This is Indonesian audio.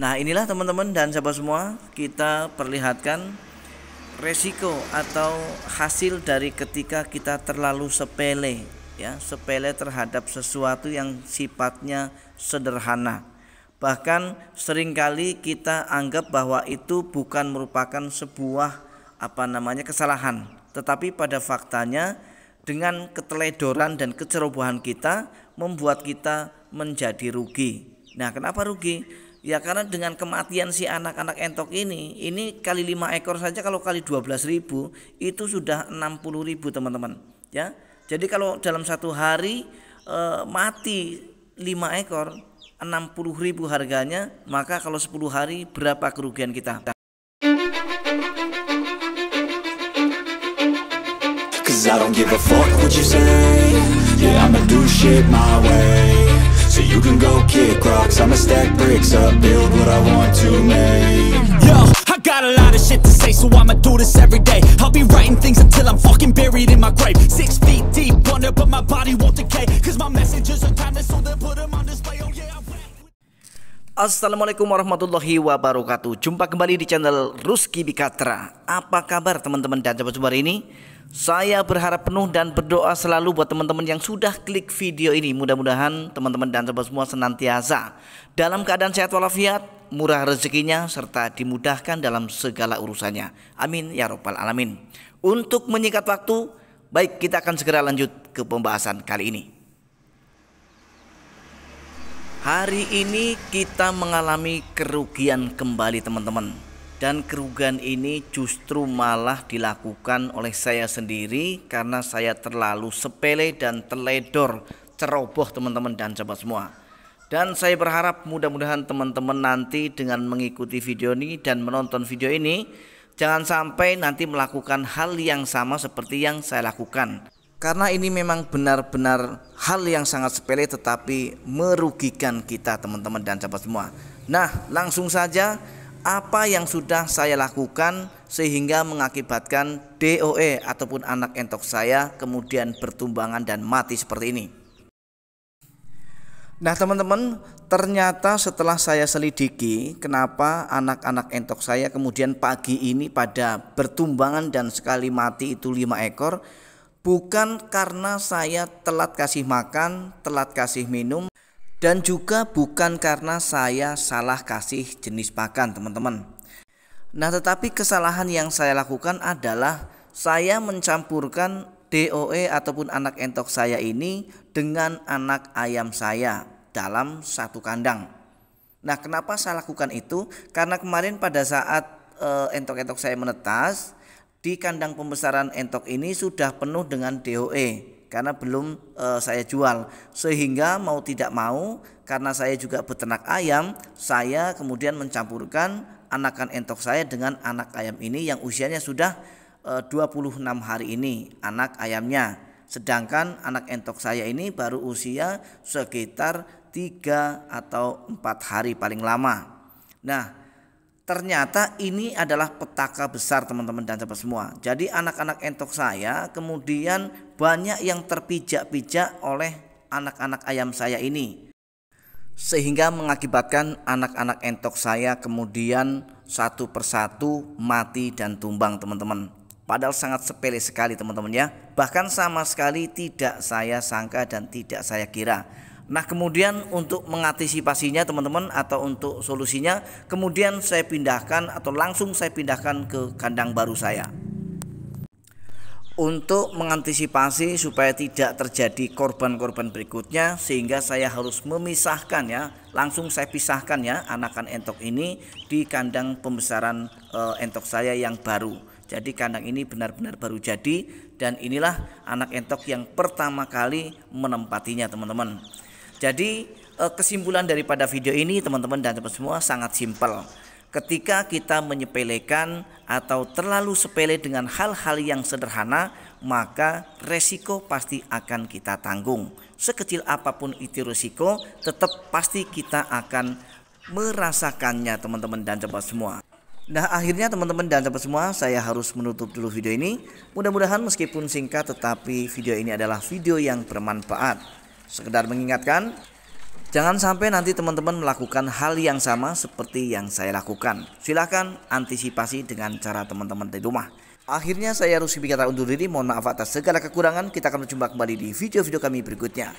Nah inilah teman-teman dan sahabat semua kita perlihatkan resiko atau hasil dari ketika kita terlalu sepele ya sepele terhadap sesuatu yang sifatnya sederhana. Bahkan sering kali kita anggap bahwa itu bukan merupakan sebuah apa namanya kesalahan. Tetapi pada faktanya dengan keteledoran dan kecerobohan kita membuat kita menjadi rugi. Nah kenapa rugi Ya karena dengan kematian si anak-anak entok ini, ini kali 5 ekor saja kalau kali 12 ribu itu sudah 60 ribu teman-teman. Ya, jadi kalau dalam satu hari e, mati 5 ekor 60 ribu harganya, maka kalau 10 hari berapa kerugian kita? Cause I don't give a fuck what you say Yeah, I'ma do shit my way So you can go kick rocks. I'ma stack bricks up Build what I want to make. Yo, I got a lot of shit to say So I'ma do this every day. I'll be writing things until I'm fucking buried in my grave. Six feet deep under But my body won't decay Cause my messages are timeless So they'll put them on display. Oh yeah Assalamualaikum warahmatullahi wabarakatuh. Jumpa kembali di channel Ruski Bikatra. Apa kabar teman-teman dan sahabat-sahabat ini saya berharap penuh dan berdoa selalu buat teman-teman yang sudah klik video ini. Mudah-mudahan teman-teman dan sahabat semua senantiasa dalam keadaan sehat walafiat, murah rezekinya, serta dimudahkan dalam segala urusannya. Amin ya robbal alamin. Untuk menyingkat waktu, baik kita akan segera lanjut ke pembahasan kali ini. Hari ini kita mengalami kerugian kembali teman-teman dan kerugian ini justru malah dilakukan oleh saya sendiri karena saya terlalu sepele dan teledor ceroboh teman-teman dan sahabat semua. Dan saya berharap mudah-mudahan teman-teman nanti dengan mengikuti video ini dan menonton video ini jangan sampai nanti melakukan hal yang sama seperti yang saya lakukan. Karena ini memang benar-benar hal yang sangat sepele tetapi merugikan kita teman-teman dan sahabat semua. Nah langsung saja apa yang sudah saya lakukan sehingga mengakibatkan DOE ataupun anak entok saya kemudian bertumbangan dan mati seperti ini. Nah teman-teman ternyata setelah saya selidiki kenapa anak-anak entok saya kemudian pagi ini pada bertumbangan dan sekali mati itu lima ekor bukan karena saya telat kasih makan, telat kasih minum dan juga bukan karena saya salah kasih jenis pakan teman-teman. Nah tetapi kesalahan yang saya lakukan adalah saya mencampurkan DOE ataupun anak entok saya ini dengan anak ayam saya dalam satu kandang. Nah kenapa saya lakukan itu? Karena kemarin pada saat entok-entok saya menetas di kandang pembesaran entok ini sudah penuh dengan DOE karena belum e, saya jual. Sehingga mau tidak mau karena saya juga beternak ayam saya kemudian mencampurkan anakan entok saya dengan anak ayam ini yang usianya sudah e, 26 hari ini anak ayamnya. Sedangkan anak entok saya ini baru usia sekitar 3 atau 4 hari paling lama. Nah ternyata ini adalah petaka besar teman-teman dan sahabat semua. Jadi anak-anak entok saya kemudian banyak yang terpijak-pijak oleh anak-anak ayam saya ini. Sehingga mengakibatkan anak-anak entok saya kemudian satu persatu mati dan tumbang teman-teman. Padahal sangat sepele sekali teman-teman ya. Bahkan sama sekali tidak saya sangka dan tidak saya kira Nah kemudian untuk mengantisipasinya teman-teman atau untuk solusinya kemudian saya pindahkan atau langsung saya pindahkan ke kandang baru saya. Untuk mengantisipasi supaya tidak terjadi korban-korban berikutnya sehingga saya harus memisahkan ya langsung saya pisahkan ya anakan entok ini di kandang pembesaran e, entok saya yang baru. Jadi kandang ini benar-benar baru jadi dan inilah anak entok yang pertama kali menempatinya teman-teman jadi eh, kesimpulan daripada video ini teman-teman dan teman semua sangat simpel. Ketika kita menyepelekan atau terlalu sepele dengan hal-hal yang sederhana, maka resiko pasti akan kita tanggung. Sekecil apa pun itu resiko, tetap pasti kita akan merasakannya teman-teman dan sobat semua. Nah akhirnya teman-teman dan sobat semua saya harus menutup dulu video ini Mudah-mudahan meskipun singkat tetapi video ini adalah video yang bermanfaat Sekedar mengingatkan, Jangan sampai nanti teman-teman melakukan hal yang sama seperti yang saya lakukan. Silahkan antisipasi dengan cara teman-teman di rumah. Akhirnya saya Rusi kata undur diri. Mohon maaf atas segala kekurangan. Kita akan berjumpa kembali di video-video kami berikutnya.